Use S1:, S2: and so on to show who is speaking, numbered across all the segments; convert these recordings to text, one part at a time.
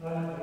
S1: Right.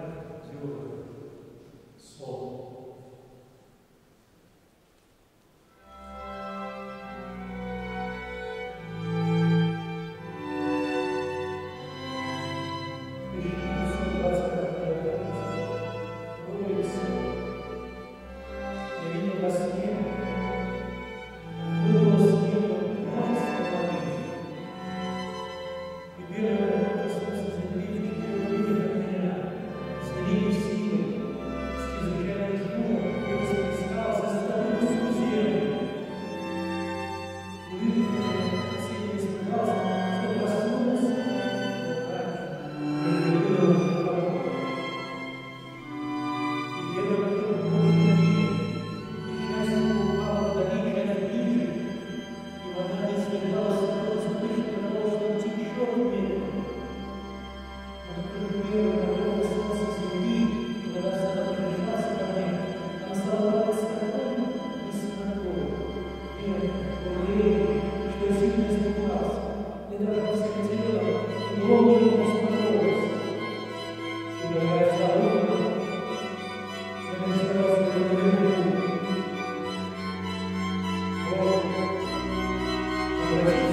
S1: Thank you.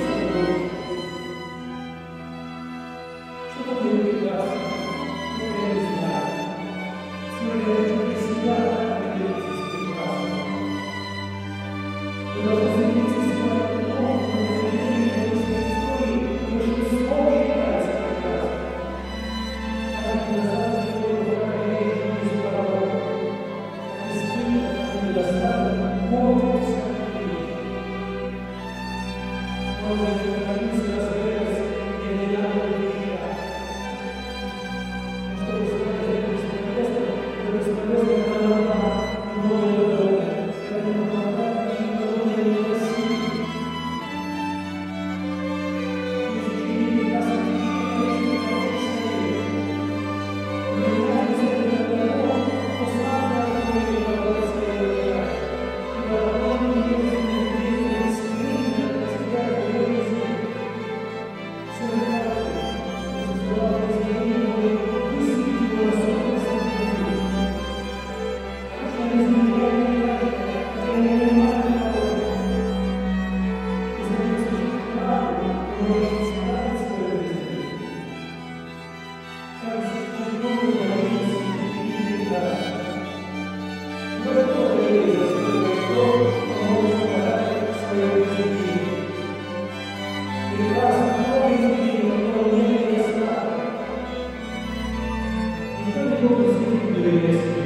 S1: Deus,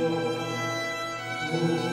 S1: Lord, Lord.